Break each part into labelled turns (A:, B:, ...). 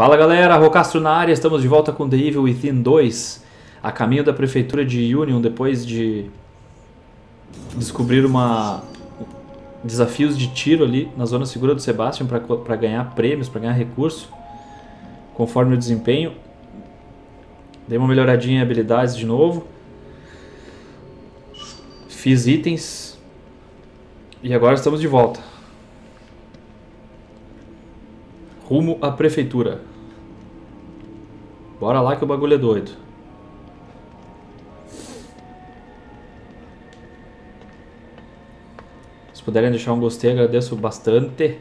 A: Fala galera, Rocastro na área, estamos de volta com The Evil Within 2, a caminho da prefeitura de Union depois de descobrir uma desafios de tiro ali na zona segura do Sebastian para ganhar prêmios, para ganhar recurso, conforme o desempenho. Dei uma melhoradinha em habilidades de novo. Fiz itens e agora estamos de volta. Rumo à prefeitura. Bora lá que o bagulho é doido. Se puderem deixar um gostei, agradeço bastante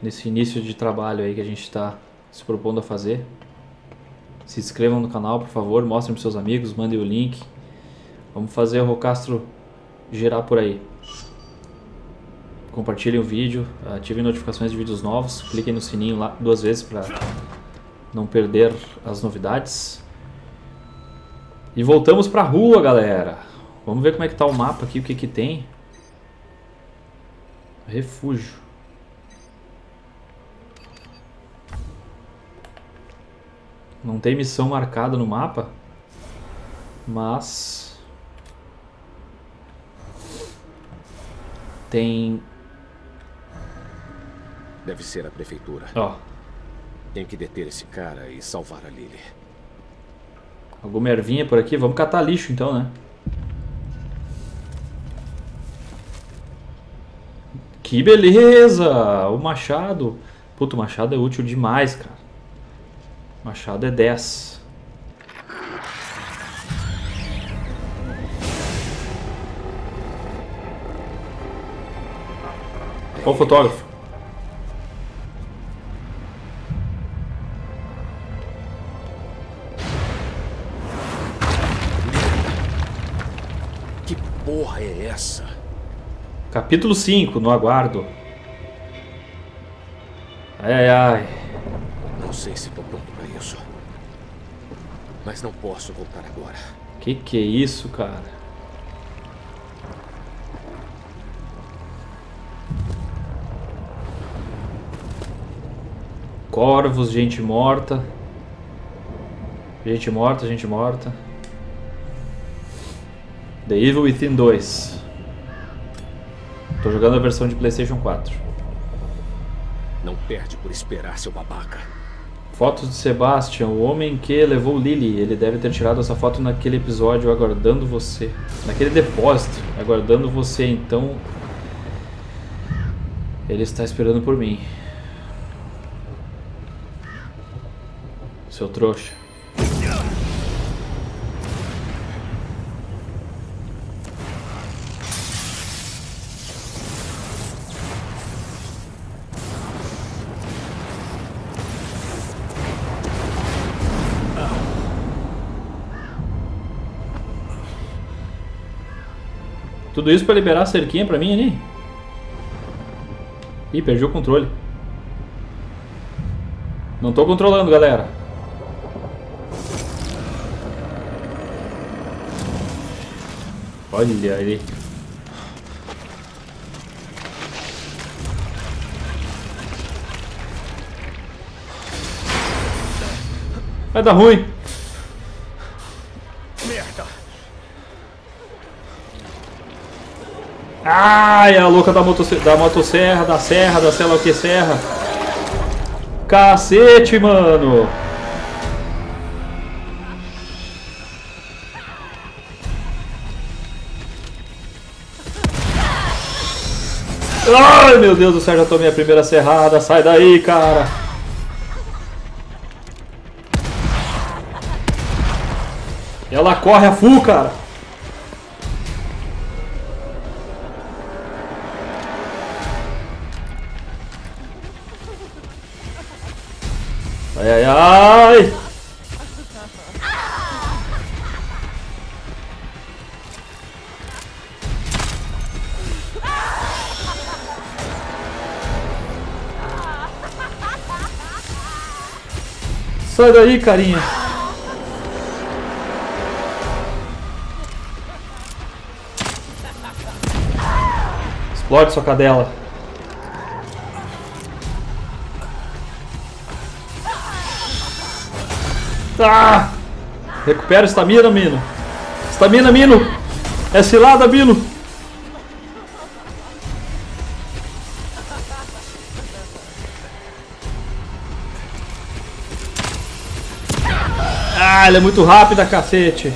A: nesse início de trabalho aí que a gente está se propondo a fazer. Se inscrevam no canal, por favor, mostrem para seus amigos, mandem o link. Vamos fazer o Rocastro girar por aí. Compartilhem o vídeo, ativem notificações de vídeos novos, cliquem no sininho lá duas vezes para não perder as novidades. E voltamos para a rua, galera. Vamos ver como é que tá o mapa aqui, o que que tem. Refúgio. Não tem missão marcada no mapa, mas tem.
B: Deve ser a prefeitura.
A: Ó.
B: Tenho que deter esse cara e salvar a Lily.
A: Alguma ervinha por aqui? Vamos catar lixo então, né? Que beleza! O machado. Puta, o machado é útil demais, cara. Machado é 10. Olha o fotógrafo. Capítulo 5, no aguardo. Ai, ai, ai.
B: Não sei se tô pronto pra isso. Mas não posso voltar agora.
A: Que que é isso, cara? Corvos, gente morta. Gente morta, gente morta. The Evil Within 2. Tô jogando a versão de PlayStation 4.
B: Não perde por esperar, seu babaca.
A: Fotos de Sebastian, o homem que levou Lily. Ele deve ter tirado essa foto naquele episódio aguardando você. Naquele depósito, aguardando você. Então. Ele está esperando por mim. Seu trouxa. Tudo isso pra liberar a cerquinha pra mim ali? Ih, perdi o controle. Não tô controlando, galera. Olha ali. Vai dar ruim. Ai, a louca da, da motosserra, da serra, da sei lá o que serra. Cacete, mano. Ai, meu Deus do céu, já tomei a primeira serrada. Sai daí, cara. Ela corre a full, cara. Ai! Sai daí, carinha! Explode sua cadela. Ah! Recupera estamina, Mino. Estamina, Mino. É cilada, Mino. Ah, ela é muito rápida, cacete.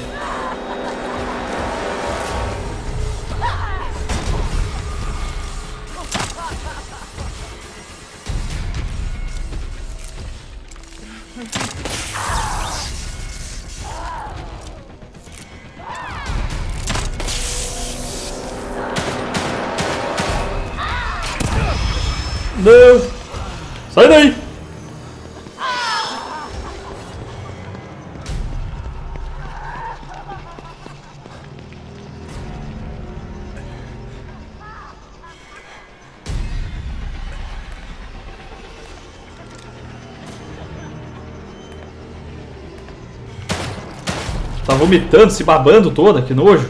A: Vomitando, se babando toda, que nojo.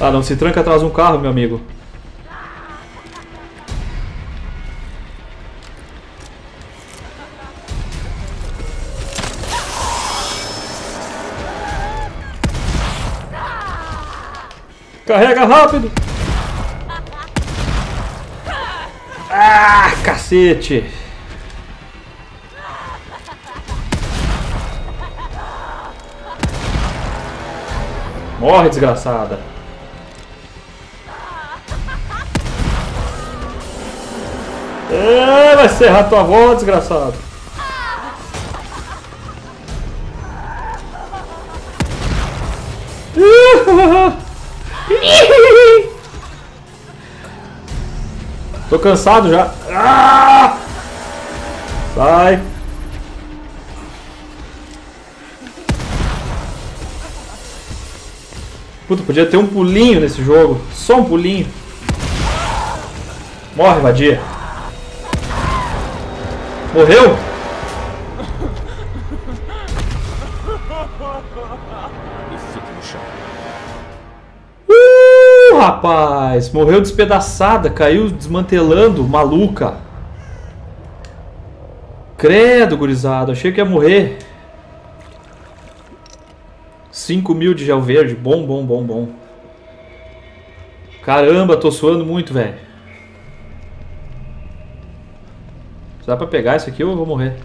A: Ah, não se tranca atrás de um carro, meu amigo. Carrega rápido! Ah, cacete! Morre, desgraçada! É, vai serrar tua avó, desgraçado! Tô cansado já. Ah! Sai. Puta, podia ter um pulinho nesse jogo. Só um pulinho. Morre, vadia. Morreu? Rapaz! Morreu despedaçada, caiu desmantelando, maluca. Credo, gurizada, achei que ia morrer. 5 mil de gel verde, bom, bom, bom, bom. Caramba, tô suando muito, velho. Dá pra pegar isso aqui ou eu vou morrer?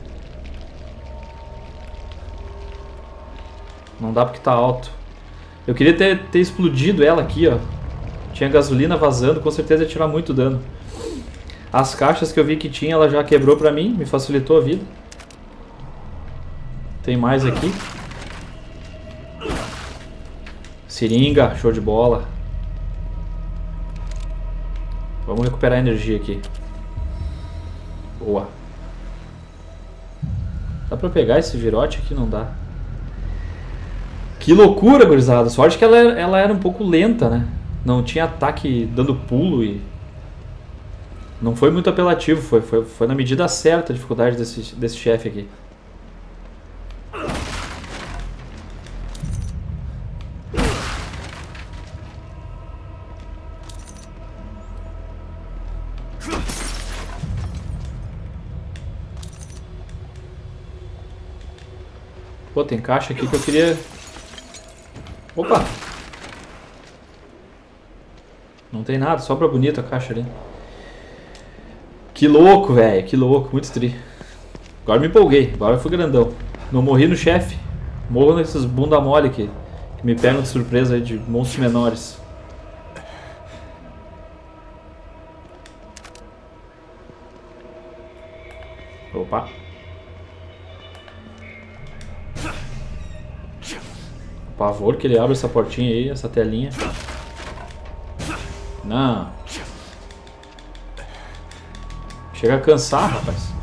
A: Não dá porque tá alto. Eu queria ter, ter explodido ela aqui, ó. Tinha gasolina vazando, com certeza ia tirar muito dano. As caixas que eu vi que tinha, ela já quebrou pra mim, me facilitou a vida. Tem mais aqui. Seringa, show de bola. Vamos recuperar energia aqui. Boa. Dá pra pegar esse virote aqui? Não dá. Que loucura, gurizada. Sorte que ela, ela era um pouco lenta, né? Não tinha ataque dando pulo e não foi muito apelativo, foi, foi, foi na medida certa a dificuldade desse, desse chefe aqui. Pô, tem caixa aqui que eu queria... Opa! Não tem nada, só pra bonita a caixa ali. Que louco, velho. Que louco, muito tri. Agora me empolguei, agora eu fui grandão. Não morri no chefe. Morro nesses bunda mole que, que me pegam de surpresa aí de monstros menores. Opa. O pavor que ele abre essa portinha aí, essa telinha. Não. Chega a cansar, rapaz.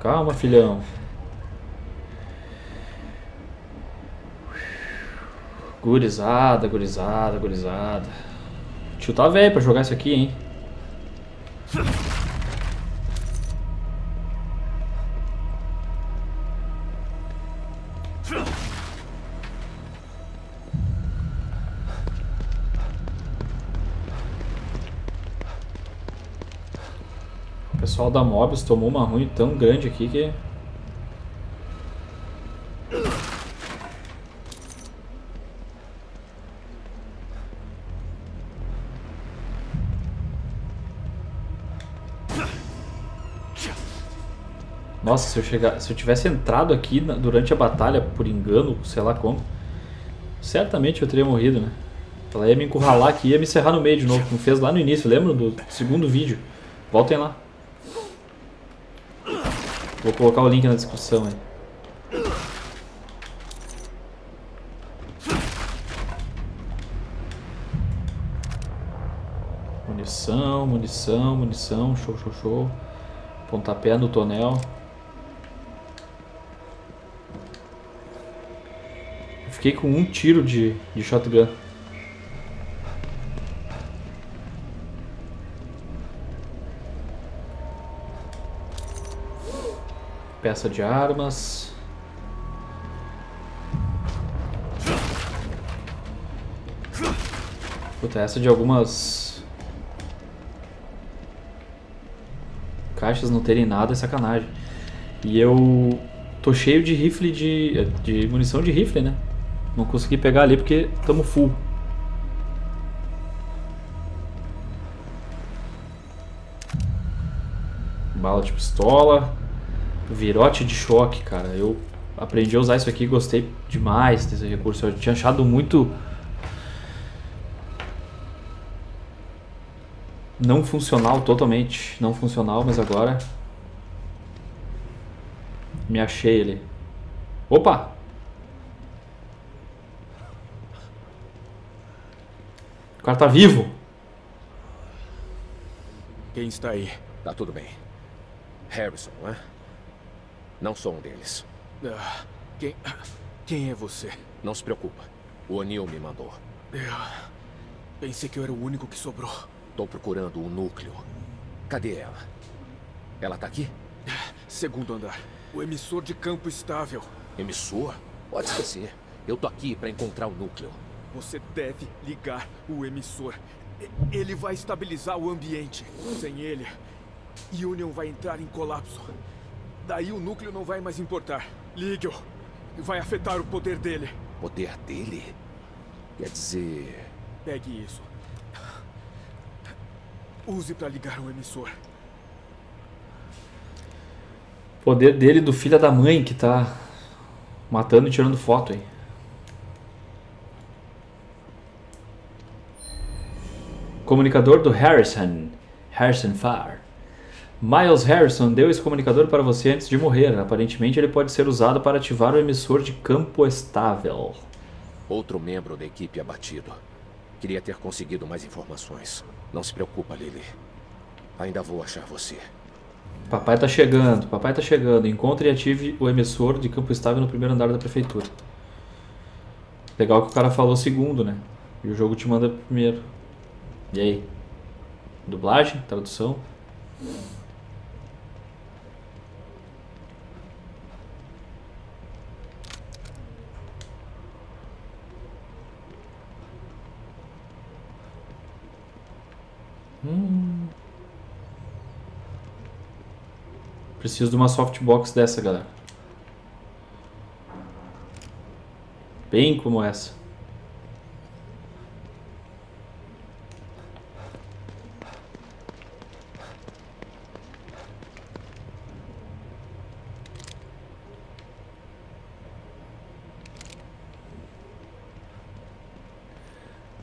A: Calma, filhão. Gurizada, gurizada, gurizada. O tio tá velho pra jogar isso aqui, hein? Pessoal da Mobius tomou uma ruim tão grande aqui que Nossa, se eu chegar, se eu tivesse entrado aqui na, durante a batalha por engano, sei lá como, certamente eu teria morrido, né? Ela ia me encurralar aqui, ia me encerrar no meio de novo, como fez lá no início, lembra do segundo vídeo? Voltem lá. Vou colocar o link na descrição aí. Munição, munição, munição, show, show, show. Pontapé no tonel. Fiquei com um tiro de, de shotgun. Peça de armas. Puta, essa de algumas caixas não terem nada é sacanagem. E eu tô cheio de rifle de, de munição de rifle, né? Não consegui pegar ali porque estamos full. Bala de pistola. Virote de choque, cara. Eu aprendi a usar isso aqui e gostei demais desse recurso. Eu tinha achado muito... Não funcional, totalmente não funcional, mas agora... Me achei ele. Opa! O cara tá vivo.
B: Quem está aí? Tá tudo bem. Harrison, não é? Não sou um deles.
C: Ah, quem... Quem é você?
B: Não se preocupa. O O'Neill me mandou.
C: Eu... Pensei que eu era o único que sobrou.
B: Tô procurando o núcleo. Cadê ela? Ela tá aqui?
C: Segundo andar. O emissor de campo estável.
B: Emissor? Pode esquecer. Eu tô aqui para encontrar o núcleo.
C: Você deve ligar o emissor. Ele vai estabilizar o ambiente. Sem ele, Union vai entrar em colapso. Daí o núcleo não vai mais importar. Ligue-o. Vai afetar o poder dele.
B: Poder dele? Quer dizer...
C: Pegue isso. Use para ligar o emissor.
A: Poder dele do filho da mãe que tá matando e tirando foto aí. Comunicador do Harrison, Harrison Farr. Miles Harrison deu esse comunicador para você antes de morrer. Aparentemente ele pode ser usado para ativar o emissor de campo estável.
B: Outro membro da equipe abatido. Queria ter conseguido mais informações. Não se preocupa, Lily. Ainda vou achar você.
A: Papai tá chegando, papai tá chegando. Encontre e ative o emissor de campo estável no primeiro andar da prefeitura. Legal que o cara falou segundo, né? E o jogo te manda primeiro. E aí? Dublagem? Tradução? Preciso de uma softbox dessa, galera. Bem como essa.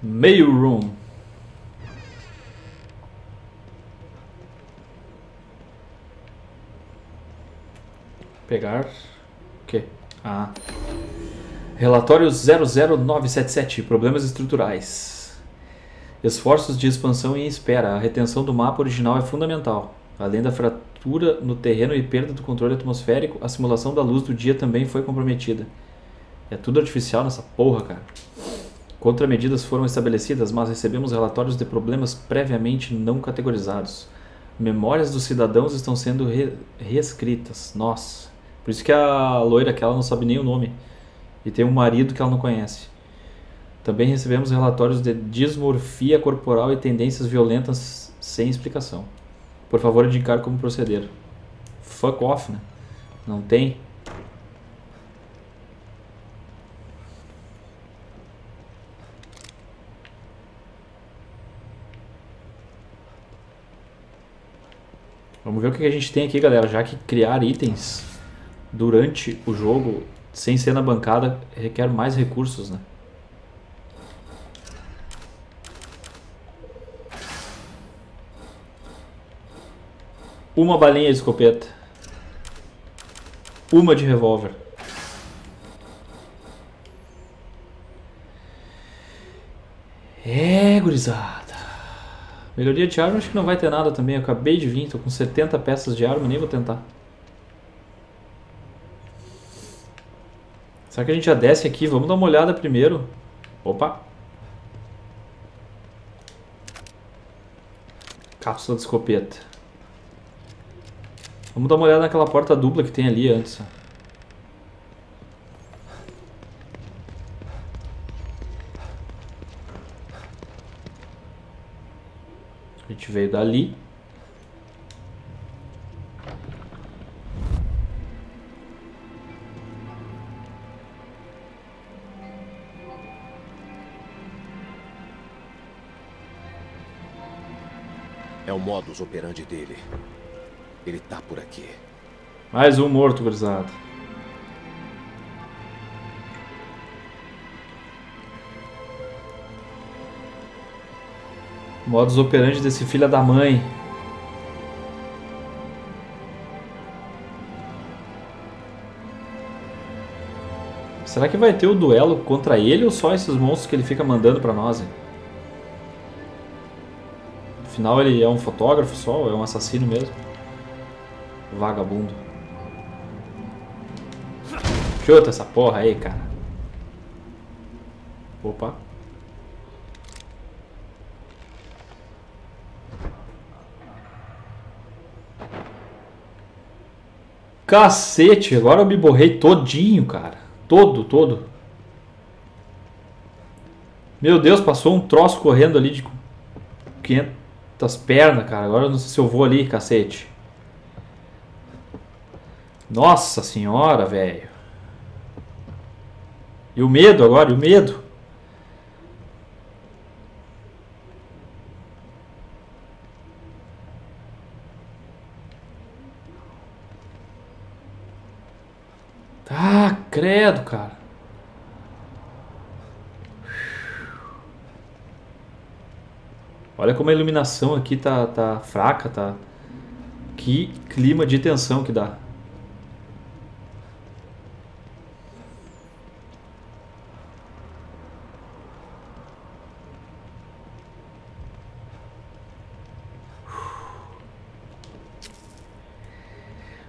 A: Mail Room. Pegar. O que? Ah. Relatório 00977. Problemas estruturais. Esforços de expansão em espera. A retenção do mapa original é fundamental. Além da fratura no terreno e perda do controle atmosférico, a simulação da luz do dia também foi comprometida. É tudo artificial nessa porra, cara. Contramedidas foram estabelecidas, mas recebemos relatórios de problemas previamente não categorizados. Memórias dos cidadãos estão sendo re reescritas. Nossa. Por isso que a loira aquela não sabe nem o nome. E tem um marido que ela não conhece. Também recebemos relatórios de dismorfia corporal e tendências violentas sem explicação. Por favor, indicar como proceder. Fuck off, né? Não tem. Vamos ver o que a gente tem aqui, galera. Já que criar itens durante o jogo, sem ser na bancada, requer mais recursos, né? Uma balinha de escopeta. Uma de revólver. É, gurizada. Melhoria de arma acho que não vai ter nada também. Eu acabei de vir, tô com 70 peças de arma, nem vou tentar. Será que a gente já desce aqui? Vamos dar uma olhada primeiro. Opa! Cápsula de escopeta. Vamos dar uma olhada naquela porta dupla que tem ali antes. A gente veio dali.
B: É o modus operandi dele. Ele tá por aqui.
A: Mais um morto, gurizada. Modus operandi desse filho da mãe. Será que vai ter o duelo contra ele ou só esses monstros que ele fica mandando pra nós? Hein? Afinal, ele é um fotógrafo só, é um assassino mesmo. Vagabundo. Chuta essa porra aí, cara. Opa. Cacete, agora eu me borrei todinho, cara. Todo, todo. Meu Deus, passou um troço correndo ali de 500 pernas, cara. Agora eu não sei se eu vou ali, cacete. Nossa senhora, velho. E o medo agora, e o medo? Ah, credo, cara. Olha como a iluminação aqui tá, tá fraca, tá? Que clima de tensão que dá.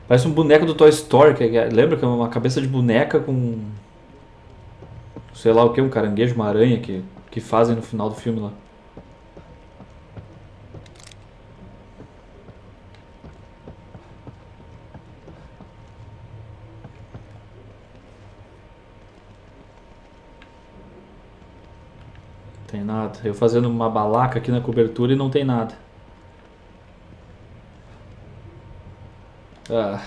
A: Parece um boneco do Toy Story, que é, lembra que é uma cabeça de boneca com sei lá o que, um caranguejo, uma aranha que, que fazem no final do filme lá. Tem nada. Eu fazendo uma balaca aqui na cobertura e não tem nada. Ah.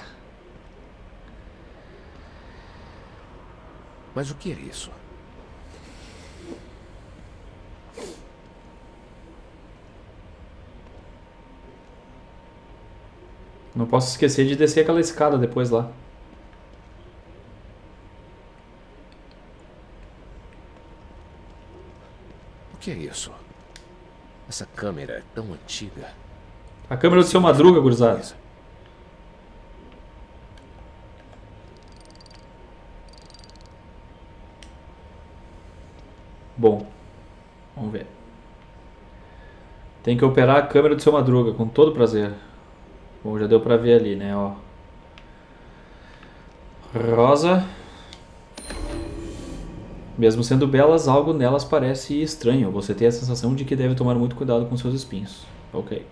B: Mas o que é isso?
A: Não posso esquecer de descer aquela escada depois lá.
B: O que é isso? Essa câmera é tão antiga.
A: A câmera do seu Madruga, gurizada. Bom, vamos ver. Tem que operar a câmera do seu Madruga, com todo prazer. Bom, já deu pra ver ali, né, ó. Rosa. Mesmo sendo belas, algo nelas parece estranho. Você tem a sensação de que deve tomar muito cuidado com seus espinhos. Ok.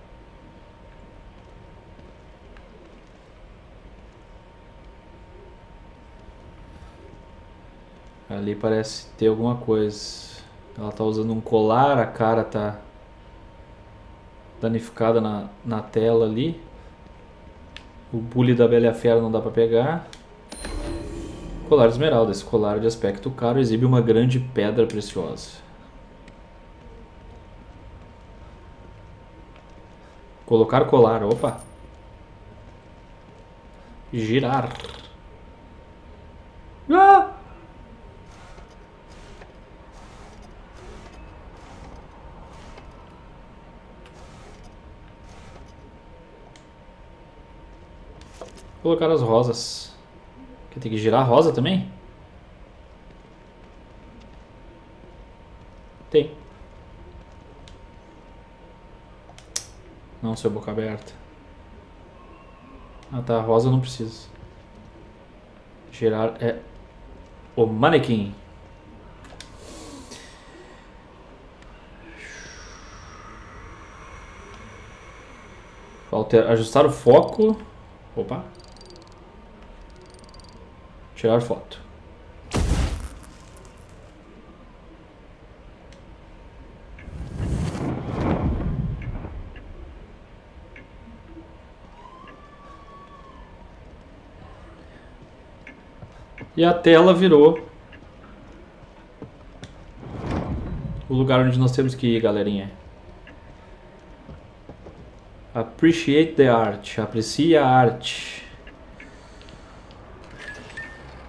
A: Ali parece ter alguma coisa. Ela tá usando um colar, a cara tá danificada na, na tela ali. O bule da Bela Fera não dá pra pegar. Colar esmeralda. Esse colar de aspecto caro exibe uma grande pedra preciosa. Colocar colar. Opa. Girar. Ah! Colocar as rosas. Tem que girar a rosa também? Tem. Não, seu boca aberta. Ah tá, rosa não precisa. Girar é o manequim. Alter, ajustar o foco. Opa. Tirar foto. E a tela virou o lugar onde nós temos que ir, galerinha. Appreciate the art. Aprecie a arte.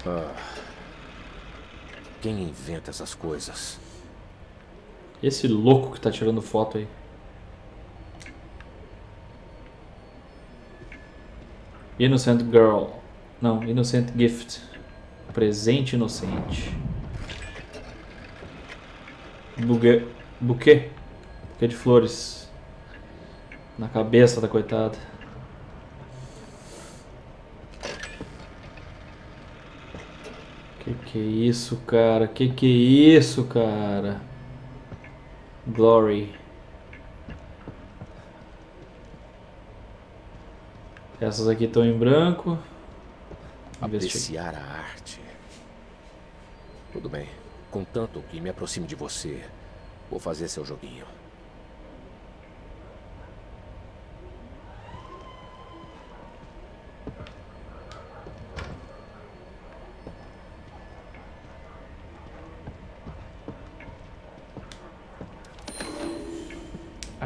B: Ah. Quem inventa essas coisas?
A: Esse louco que tá tirando foto aí. Innocent Girl. Não, Innocent Gift. Presente inocente. Bugue... Buquê. Buquê de flores. Na cabeça da coitada. Que que é isso, cara? Que que é isso, cara? Glory. Essas aqui estão em branco.
B: Apreciar a arte. Tudo bem. Contanto que me aproxime de você, vou fazer seu joguinho.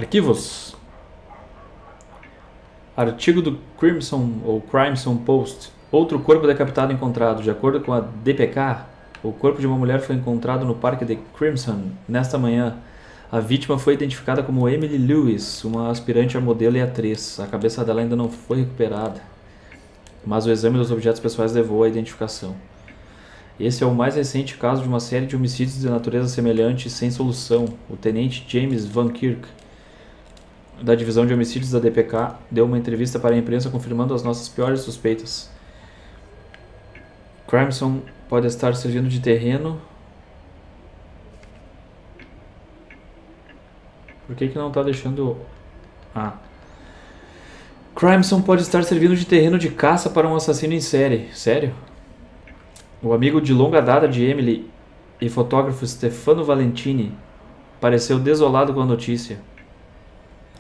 A: Arquivos. Artigo do Crimson ou Crimson Post. Outro corpo decapitado encontrado. De acordo com a DPK, o corpo de uma mulher foi encontrado no parque de Crimson nesta manhã. A vítima foi identificada como Emily Lewis, uma aspirante a modelo e atriz. A cabeça dela ainda não foi recuperada, mas o exame dos objetos pessoais levou à identificação. Esse é o mais recente caso de uma série de homicídios de natureza semelhante sem solução. O tenente James Van Kirk da divisão de homicídios da DPK, deu uma entrevista para a imprensa confirmando as nossas piores suspeitas. Crimson pode estar servindo de terreno. Por que, que não está deixando. Ah. Crimson pode estar servindo de terreno de caça para um assassino em série. Sério? O amigo de longa data de Emily e fotógrafo Stefano Valentini pareceu desolado com a notícia.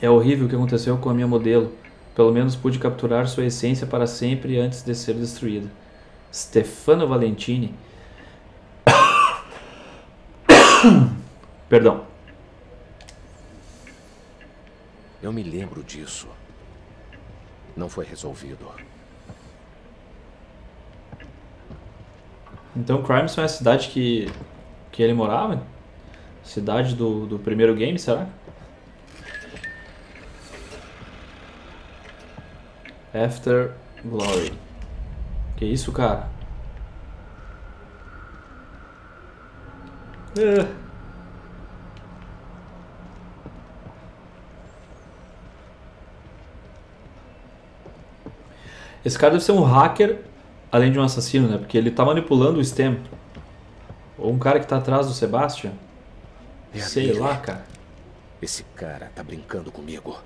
A: É horrível o que aconteceu com a minha modelo. Pelo menos pude capturar sua essência para sempre antes de ser destruída. Stefano Valentini. Perdão.
B: Eu me lembro disso. Não foi resolvido.
A: Então Crimson é a cidade que, que ele morava? Cidade do, do primeiro game, será? After Glory. Que isso, cara? É. Esse cara deve ser um hacker, além de um assassino, né? Porque ele tá manipulando o STEM. Ou um cara que tá atrás do Sebastian. Sei lá, cara.
B: Esse cara tá brincando comigo.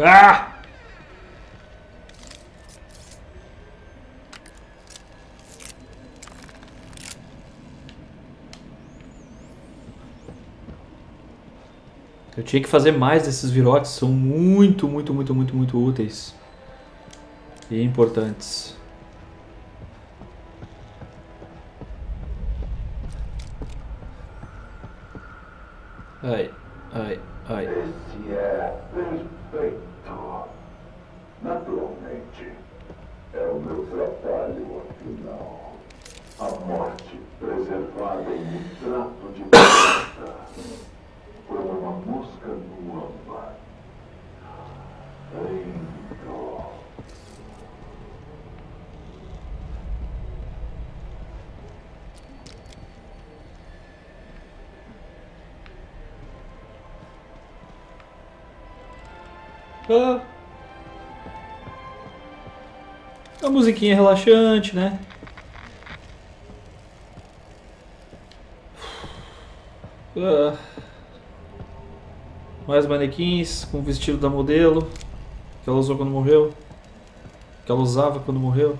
A: Ah! Eu tinha que fazer mais desses virotes, são muito, muito, muito, muito, muito úteis. E importantes. Ai, ai, ai.
D: Esse é perfeito. Naturalmente, é o meu trabalho afinal. A morte preservada em um trato de prata, como uma mosca no âmbar. Lindo.
A: A musiquinha relaxante, né? Ah. Mais manequins com o vestido da modelo que ela usou quando morreu. Que ela usava quando morreu.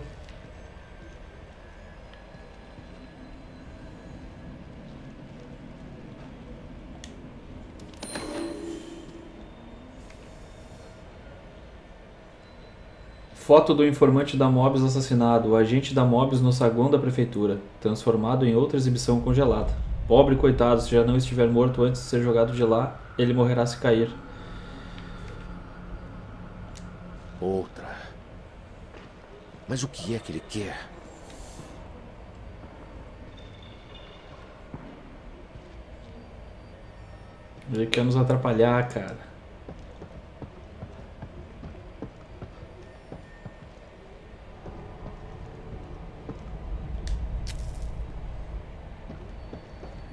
A: Foto do informante da Mobs assassinado, o agente da Mobs no saguão da prefeitura, transformado em outra exibição congelada. Pobre coitado, se já não estiver morto antes de ser jogado de lá, ele morrerá se cair.
B: Outra. Mas o que é que ele quer?
A: Ele quer nos atrapalhar, cara.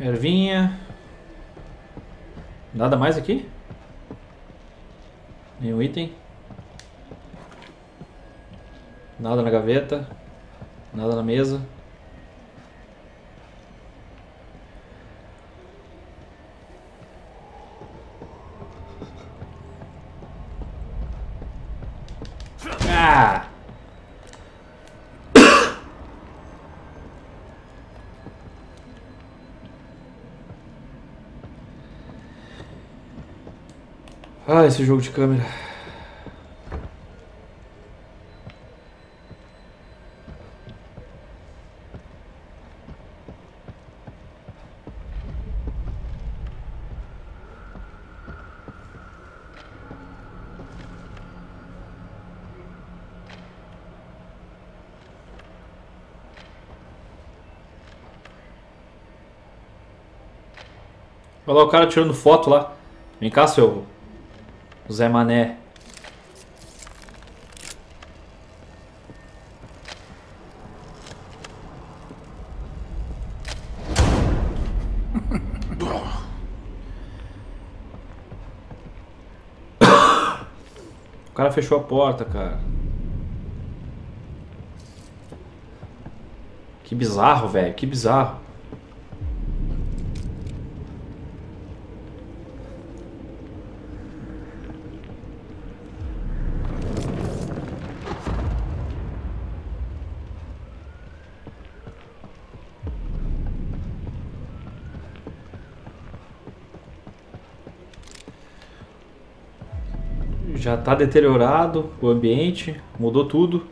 A: Ervinha. Nada mais aqui? Nenhum item. Nada na gaveta. Nada na mesa. Ah! Ah, esse jogo de câmera. Olha lá o cara tirando foto lá. Vem cá, seu Zé Mané. O cara fechou a porta, cara. Que bizarro, velho. Que bizarro. Já tá deteriorado o ambiente, mudou tudo.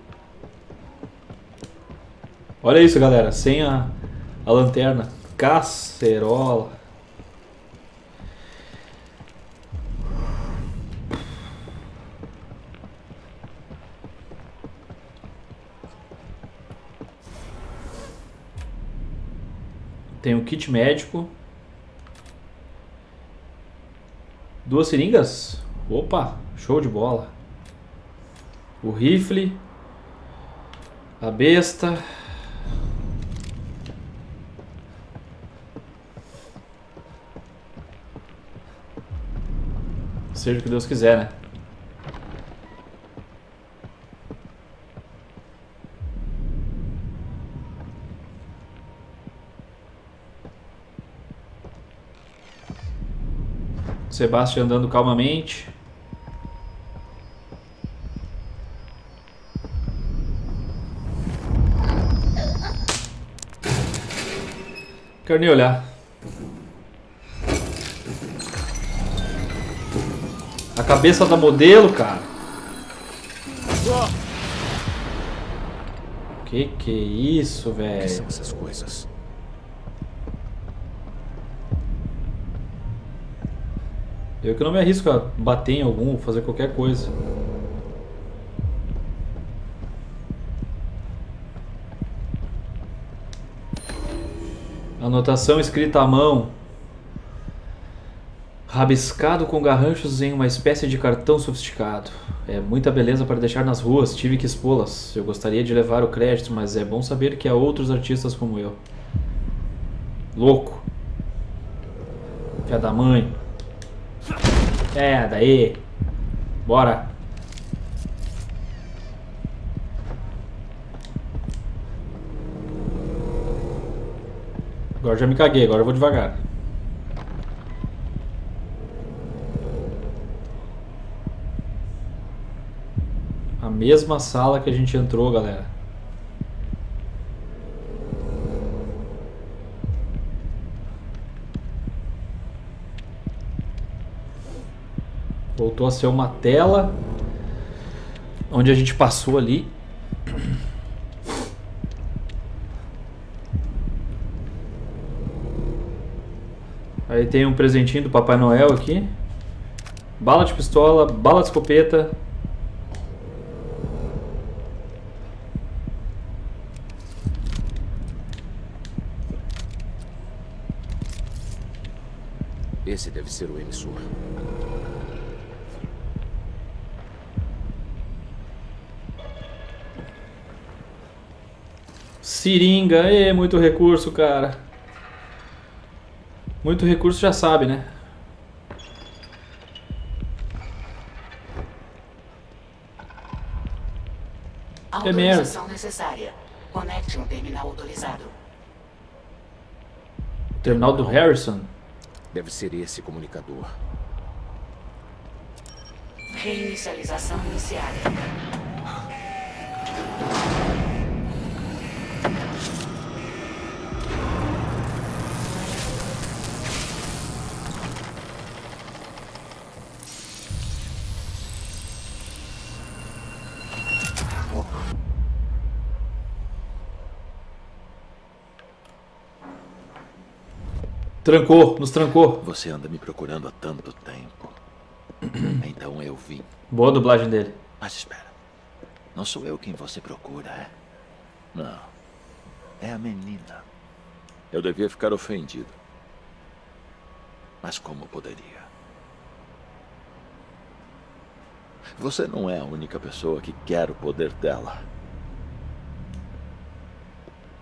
A: Olha isso, galera, sem a, a lanterna. Cacerola. Tem o kit médico. Duas seringas? Opa, show de bola. O rifle. A besta. Seja o que Deus quiser, né? Sebastião andando calmamente. Quero nem olhar. A cabeça da modelo, cara. Que que é isso,
B: O que são
A: velho?
B: essas coisas?
A: Eu que não me arrisco a bater em algum, fazer qualquer coisa. Anotação escrita à mão. Rabiscado com garranchos em uma espécie de cartão sofisticado. É muita beleza para deixar nas ruas, tive que expô-las. Eu gostaria de levar o crédito, mas é bom saber que há outros artistas como eu. Louco. Filha da mãe. É, daí. Bora. Agora já me caguei, agora eu vou devagar. A mesma sala que a gente entrou, galera. Voltou a ser uma tela onde a gente passou ali. Aí tem um presentinho do Papai Noel aqui. Bala de pistola, bala de escopeta.
B: Esse deve ser o emissor.
A: Seringa, é muito recurso, cara. Muito recurso já sabe, né? É merda.
E: Autorização necessária. Conecte um terminal autorizado.
A: Terminal do Harrison.
B: Deve ser esse comunicador.
E: Reinicialização iniciada.
A: Trancou, nos trancou.
D: Você anda me procurando há tanto tempo. Então eu vim.
A: Boa dublagem dele.
D: Mas espera. Não sou eu quem você procura, é? Não. É a menina. Eu devia ficar ofendido. Mas como poderia? Você não é a única pessoa que quer o poder dela.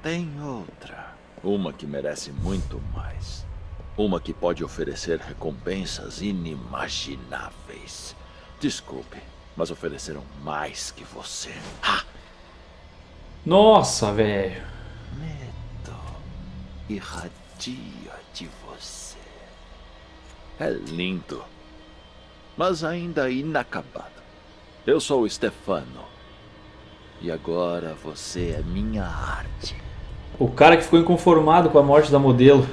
D: Tem outra. Uma que merece muito mais. Uma que pode oferecer recompensas inimagináveis. Desculpe, mas ofereceram mais que você. Ah,
A: Nossa, velho.
D: medo irradia de você. É lindo, mas ainda inacabado. Eu sou o Stefano. E agora você é minha arte.
A: O cara que ficou inconformado com a morte da modelo.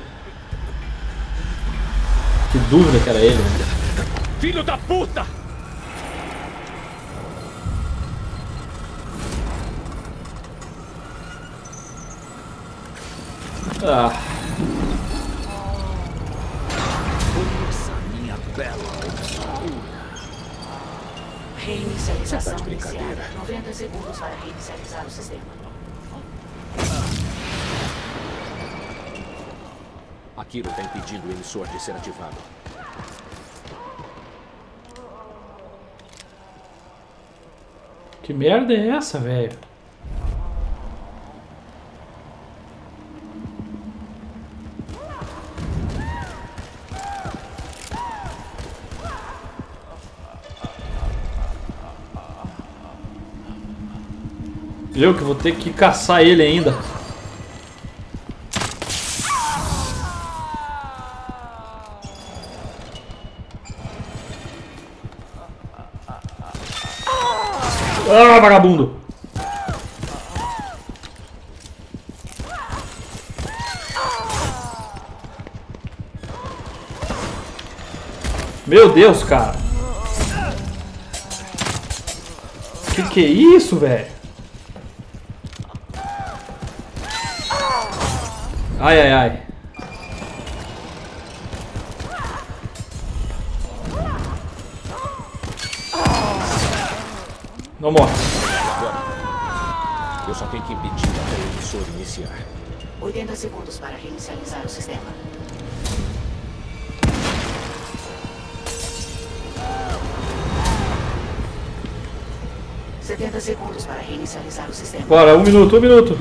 A: Que dúvida que era ele, né?
C: Filho da puta!
A: Ah,
D: Conheça minha bela
E: Reinicialização
B: Tá de
E: iniciada.
B: brincadeira.
E: 90 segundos para reinicializar o sistema.
B: Aquilo está impedindo o emissor de ser ativado.
A: que merda é essa, velho? Eu que vou ter que caçar ele ainda. Vagabundo! Meu Deus, cara. Que que é isso, velho? Ai, ai, ai. Não morre.
B: Iniciar.
E: 80 segundos para reinicializar o sistema. Setenta segundos para reinicializar o sistema.
A: Bora, um minuto, um minuto.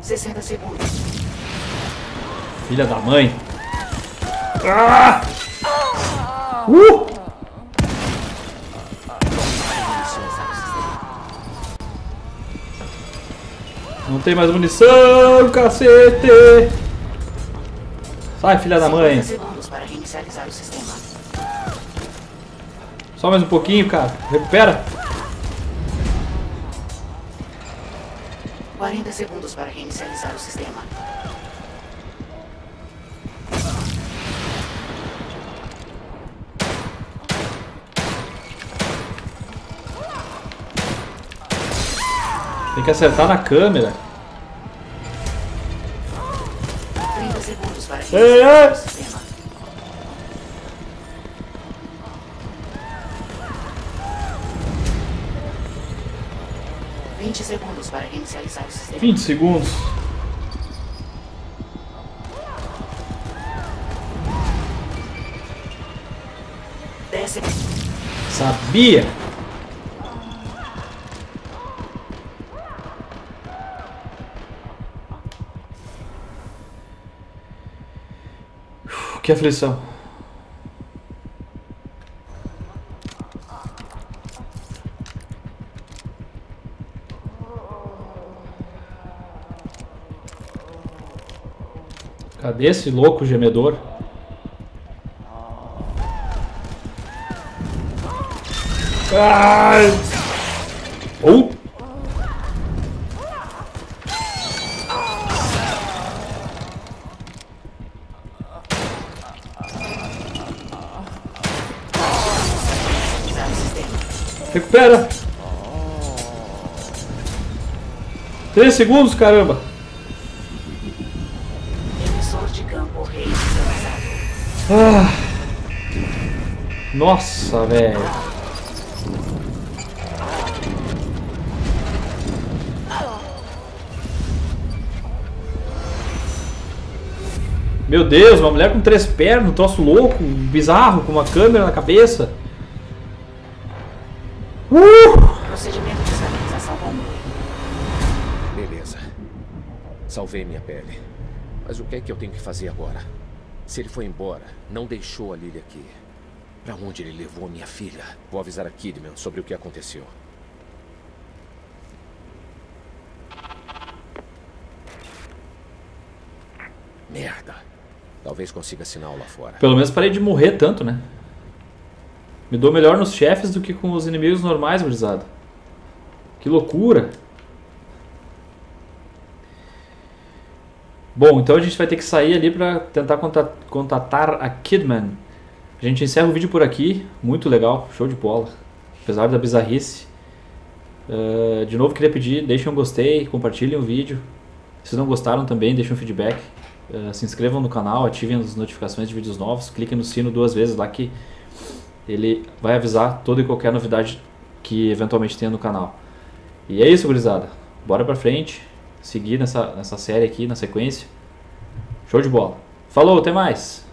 E: Sessenta segundos.
A: Filha da mãe. Ah! Uh! Não tem mais munição, cacete! Sai, filha da mãe.
E: 50 segundos para reinicializar o sistema.
A: Só mais um pouquinho, cara. Recupera.
E: 40 segundos para reinicializar o sistema.
A: Que acertar na câmera.
E: 30 segundos para
A: Ei,
E: reinicializar
A: ei.
E: o sistema. Vinte segundos para reinicializar o sistema.
A: 20 segundos.
E: Dez segundos.
A: Sabia! Que aflição. Cadê esse louco gemedor? Três segundos, caramba! Ah. Nossa, velho. Meu Deus, uma mulher com três pernas, um troço louco, bizarro, com uma câmera na cabeça. Uh!
E: Procedimento
B: Salvei minha pele. Mas o que é que eu tenho que fazer agora? Se ele foi embora, não deixou a Lily aqui. Pra onde ele levou minha filha? Vou avisar a Kidman sobre o que aconteceu. Merda. Talvez consiga sinal lá fora.
A: Pelo menos parei de morrer tanto, né? Me dou melhor nos chefes do que com os inimigos normais, gurizada. Que loucura! Bom, então a gente vai ter que sair ali pra tentar conta- contatar a Kidman. A gente encerra o vídeo por aqui. Muito legal, show de bola. Apesar da bizarrice. Eh, de novo, queria pedir, deixem um gostei, compartilhem o vídeo. Se não gostaram também, deixem um feedback. Eh, se inscrevam no canal, ativem as notificações de vídeos novos, cliquem no sino duas vezes lá que ele vai avisar toda e qualquer novidade que eventualmente tenha no canal. E é isso, gurizada. Bora pra frente, seguir nessa, nessa série aqui, na sequência. Show de bola. Falou, até mais!